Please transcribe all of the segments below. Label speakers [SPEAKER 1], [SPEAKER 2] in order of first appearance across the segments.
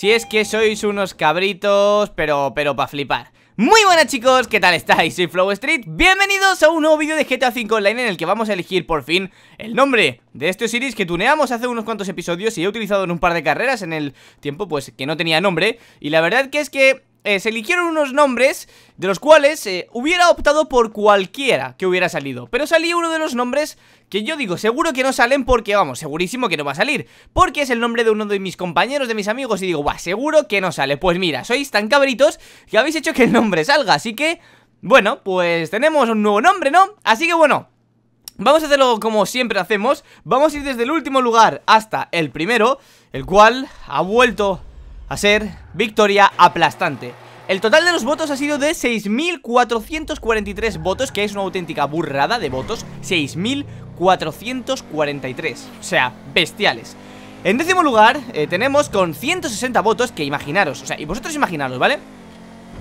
[SPEAKER 1] Si es que sois unos cabritos, pero, pero para flipar. Muy buenas chicos, ¿qué tal estáis? Soy Flow Street, bienvenidos a un nuevo vídeo de GTA V Online en el que vamos a elegir por fin el nombre de este series que tuneamos hace unos cuantos episodios y he utilizado en un par de carreras en el tiempo pues que no tenía nombre. Y la verdad que es que eh, se eligieron unos nombres de los cuales eh, hubiera optado por cualquiera que hubiera salido. Pero salió uno de los nombres que yo digo, seguro que no salen porque, vamos, segurísimo que no va a salir. Porque es el nombre de uno de mis compañeros, de mis amigos y digo, va, seguro que no sale. Pues mira, sois tan cabritos que habéis hecho que el nombre salga, así que... Bueno, pues tenemos un nuevo nombre, ¿no? Así que bueno, Vamos a hacerlo como siempre hacemos Vamos a ir desde el último lugar hasta el primero El cual ha vuelto a ser victoria aplastante. El total de los votos ha sido de 6.443 votos, que es una auténtica burrada de votos. 6.443. O sea, bestiales. En décimo lugar eh, tenemos con 160 votos, que imaginaros, o sea, y vosotros imaginaros, ¿vale?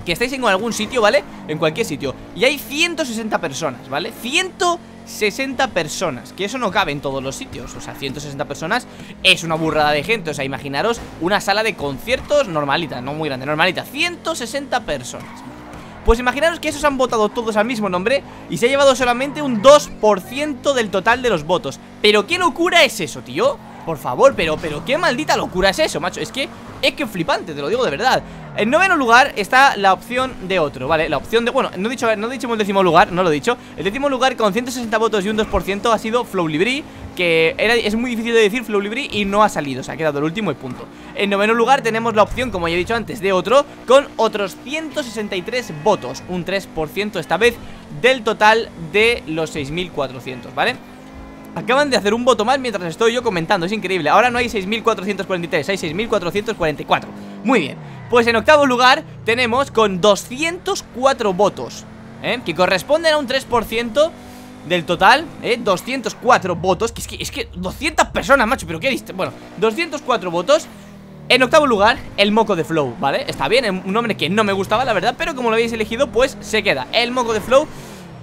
[SPEAKER 1] Que estáis en algún sitio, ¿vale? En cualquier sitio. Y hay 160 personas, ¿vale? 160 60 personas, que eso no cabe en todos los sitios O sea, 160 personas es una burrada de gente O sea, imaginaros una sala de conciertos normalita, no muy grande, normalita 160 personas. Pues imaginaros que esos han votado todos al mismo nombre Y se ha llevado solamente un 2% del total de los votos. Pero qué locura es eso, tío Por favor, pero, pero qué maldita locura es eso, macho. Es que, es que flipante, te lo digo de verdad en noveno lugar está la opción de otro, ¿vale? La opción de... Bueno, no he dicho, no he dicho el décimo lugar, no lo he dicho. El décimo lugar con 160 votos y un 2% ha sido Flowlibri Que era, es muy difícil de decir Flowlibri y no ha salido, se ha quedado el último y punto. En noveno lugar tenemos la opción, como ya he dicho antes, de otro Con otros 163 votos Un 3% esta vez del total de los 6.400, ¿vale? Acaban de hacer un voto más mientras estoy yo comentando, es increíble. Ahora no hay 6.443, hay 6.444 Muy bien pues en octavo lugar tenemos con 204 votos ¿eh? Que corresponden a un 3% del total, ¿eh? 204 votos que es, que es que 200 personas, macho, pero ¿qué diste? Bueno, 204 votos En octavo lugar, el Moco de Flow, ¿vale? Está bien, un nombre que no me gustaba, la verdad Pero como lo habéis elegido, pues se queda El Moco de Flow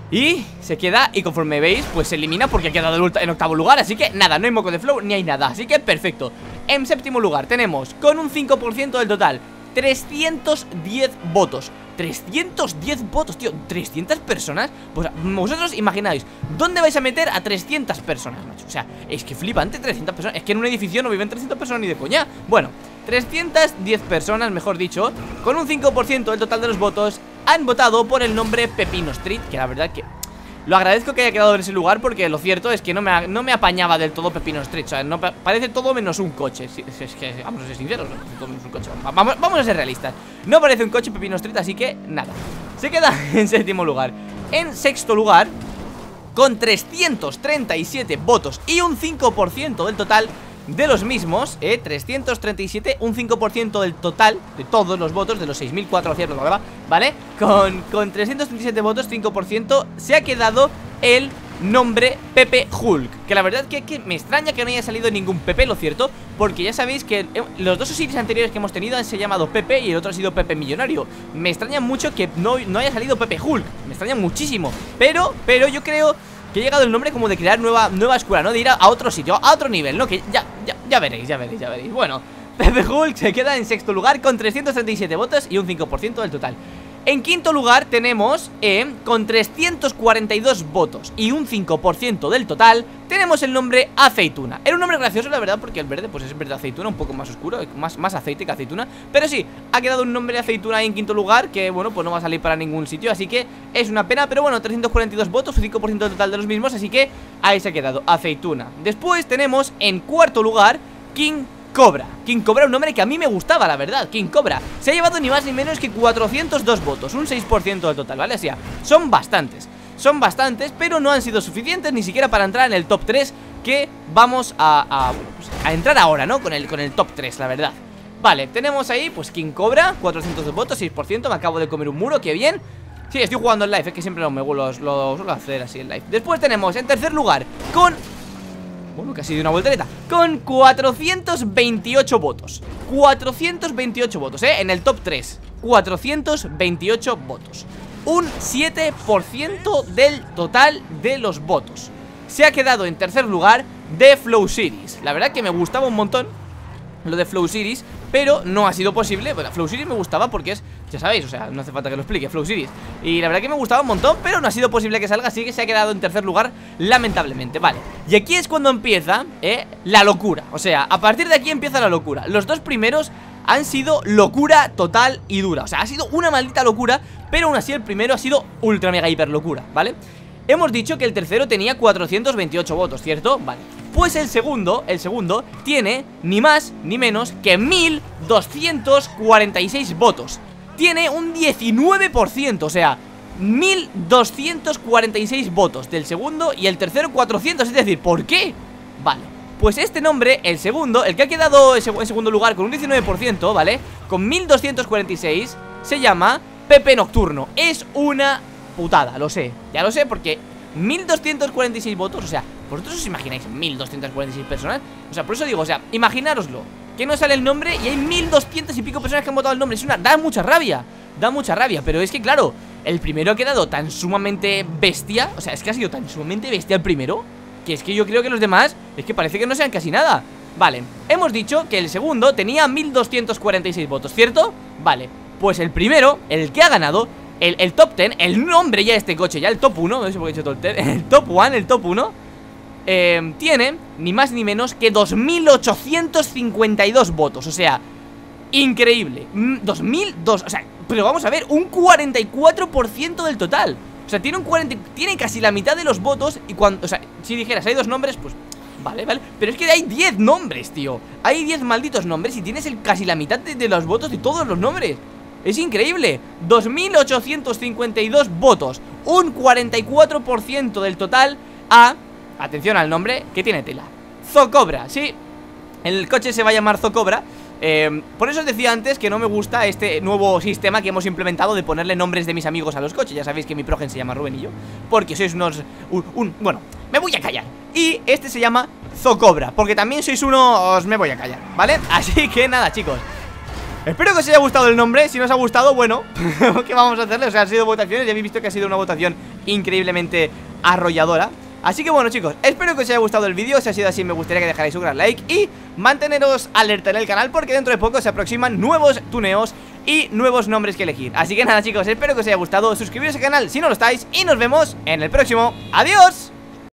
[SPEAKER 1] y se queda, y conforme veis, pues se elimina porque ha quedado en octavo lugar Así que nada, no hay moco de flow ni hay nada Así que perfecto En séptimo lugar tenemos, con un 5% del total 310 votos. 310 votos, tío. 300 personas. Pues vosotros imagináis ¿Dónde vais a meter a 300 personas, macho? O sea, es que flipante 300 personas. Es que en un edificio no viven 300 personas ni de coña. Bueno, 310 personas, mejor dicho Con un 5% del total de los votos Han votado por el nombre Pepino Street Que la verdad que lo agradezco que haya quedado en ese lugar porque lo cierto es que no me, no me apañaba del todo Pepino Street. O sea, no, parece todo menos un coche. Es, que, vamos a ser sinceros, un coche. Vamos, vamos a ser realistas. No parece un coche Pepino Street, así que nada. Se queda en séptimo lugar. En sexto lugar, con 337 votos y un 5% del total, de los mismos, eh, 337, un 5% del total de todos los votos, de los 6.400, ¿vale? Con, con 337 votos, 5%, se ha quedado el nombre Pepe Hulk Que la verdad que, que, me extraña que no haya salido ningún Pepe, lo cierto Porque ya sabéis que eh, los dos series anteriores que hemos tenido han se llamado Pepe y el otro ha sido Pepe Millonario Me extraña mucho que no, no haya salido Pepe Hulk Me extraña muchísimo Pero, pero yo creo que ha llegado el nombre como de crear nueva, nueva escuela, ¿no? De ir a, otro sitio, a otro nivel, ¿no? Que ya, ya, ya veréis, ya veréis, ya veréis Bueno, Pepe Hulk se queda en sexto lugar con 337 votos y un 5% del total en quinto lugar tenemos, eh, con 342 votos y un 5% del total, tenemos el nombre Aceituna. Era un nombre gracioso, la verdad, porque el verde pues es verde aceituna, un poco más oscuro, más, más aceite que aceituna. Pero sí, ha quedado un nombre aceituna en quinto lugar, que bueno, pues no va a salir para ningún sitio, así que es una pena. Pero bueno, 342 votos, 5% del total de los mismos, así que ahí se ha quedado, aceituna. Después tenemos en cuarto lugar King Cobra. King Cobra, un nombre que a mí me gustaba, la verdad. King Cobra. Se ha llevado ni más ni menos que 402 votos Un 6% del total, ¿vale? O sea, son bastantes. Son bastantes, pero no han sido suficientes Ni siquiera para entrar en el top 3 Que vamos a, pues, a, entrar ahora, ¿no? Con el, con el top 3, la verdad. Vale, tenemos ahí, pues King Cobra 402 votos, 6%, me acabo de comer un muro, qué bien. Sí, estoy jugando en live, es que siempre lo, me, lo, lo suelo hacer así en live. Después tenemos en tercer lugar Con bueno, casi de una voltereta. Con 428 votos. 428 votos, ¿eh? En el top 3 428 votos. Un 7% del total de los votos. Se ha quedado en tercer lugar de Flow Series. La verdad que me gustaba un montón lo de Flow Series pero no ha sido posible Bueno, Flow Series me gustaba porque es, ya sabéis, o sea, no hace falta que lo explique, Flow Series. Y la verdad que me gustaba un montón, pero no ha sido posible que salga Así que se ha quedado en tercer lugar, lamentablemente. Vale, y aquí es cuando empieza, eh, la locura. O sea, a partir de aquí empieza la locura. Los dos primeros han sido locura total y dura. O sea, ha sido una maldita locura Pero aún así el primero ha sido ultra mega hiper locura, ¿vale? Hemos dicho que el tercero tenía 428 votos, ¿cierto? Vale Pues el segundo, el segundo, tiene ni más ni menos que 1246 votos Tiene un 19%, o sea, 1246 votos del segundo y el tercero 400 Es decir, ¿por qué? Vale, pues este nombre, el segundo, el que ha quedado en segundo lugar con un 19%, ¿vale? Con 1246, se llama Pepe Nocturno Es una putada, lo sé Ya lo sé porque 1246 votos, o sea, ¿vosotros os imagináis 1246 personas? O sea, por eso digo, o sea, imaginároslo Que no sale el nombre y hay 1200 y pico personas que han votado el nombre Es una, da mucha rabia Da mucha rabia, pero es que claro El primero ha quedado tan sumamente bestia O sea, es que ha sido tan sumamente bestia el primero Que es que yo creo que los demás Es que parece que no sean casi nada Vale, hemos dicho que el segundo tenía 1246 votos, ¿cierto? Vale, pues el primero, el que ha ganado el, top 10, el nombre ya de este coche, ya el top 1, no sé por qué he dicho top 10, el top 1, el top 1, eh, tiene ni más ni menos que 2.852 votos, o sea, increíble, 2.002, o sea, pero vamos a ver, un 44% del total, o sea, tiene un 40, tiene casi la mitad de los votos y cuando, o sea, si dijeras hay dos nombres, pues Vale, vale, pero es que hay 10 nombres, tío. Hay 10 malditos nombres y tienes casi la mitad de los votos de todos los nombres. Es increíble. 2.852 votos Un 44% del total a... Atención al nombre que tiene tela Zocobra, sí El coche se va a llamar Zocobra eh, por eso os decía antes que no me gusta este nuevo sistema que hemos implementado de ponerle nombres de mis amigos a los coches. Ya sabéis que mi progen se llama Rubén y yo. Porque sois unos... Un, bueno, me voy a callar. Y este se llama Zocobra. Porque también sois unos... Me voy a callar, ¿vale? Así que nada, chicos. Espero que os haya gustado el nombre Si no os ha gustado, bueno, ¿qué vamos a hacerle? O sea, han sido votaciones Ya habéis visto que ha sido una votación increíblemente arrolladora Así que bueno chicos, espero que os haya gustado el vídeo Si ha sido así me gustaría que dejarais un gran like Y manteneros alerta en el canal Porque dentro de poco se aproximan nuevos tuneos Y nuevos nombres que elegir Así que nada chicos, espero que os haya gustado Suscribiros al canal si no lo estáis Y nos vemos en el próximo ¡Adiós!